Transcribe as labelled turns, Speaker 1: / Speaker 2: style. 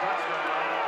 Speaker 1: Touchdown, right.